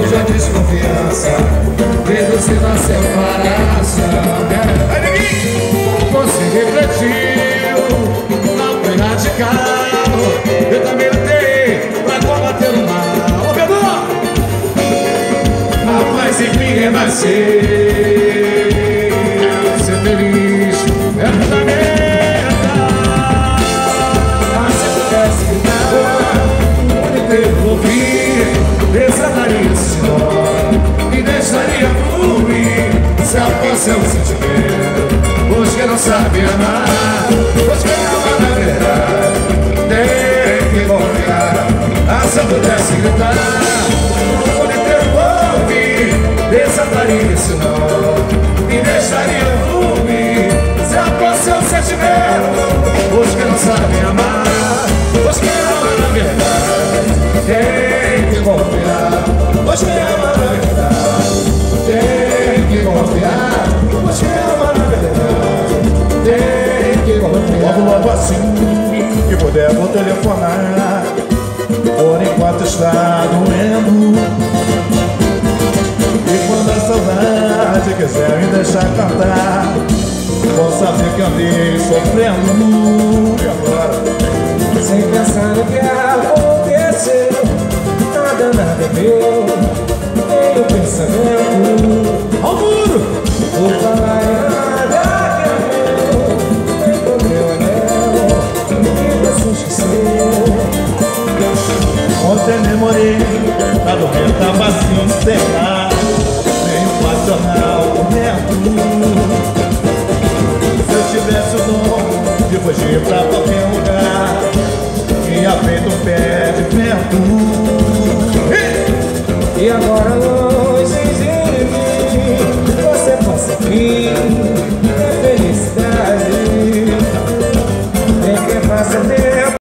A desconfiança. Reduzir a separação Você refletiu Não foi radical Eu também lutei Pra combater o mal. Ô Pedro Rapaz, enfim renascer Ser feliz É fundamental Mas Deixaria fluir Se após seu sentimento Pois que não sabe amar. Pois que ama na verdade Tem que confiar. Ah, se eu pudesse gritar. O inteiro ouvir Desataria esse nó. E deixaria fluir Se após seu sentimento Pois que não sabe amar que puder vou telefonar. Por enquanto está doendo. E quando a saudade quiser me deixar cantar Vou saber que andei sofrendo. E agora? Sem pensar no que aconteceu Nada, nada é meu. O pensamento. Ao muro! Ontem demorei pra dormir, tava assim sem ar Nem um passional momento Se eu tivesse o dom de fugir pra qualquer lugar Tinha feito um pé de vento E agora? longe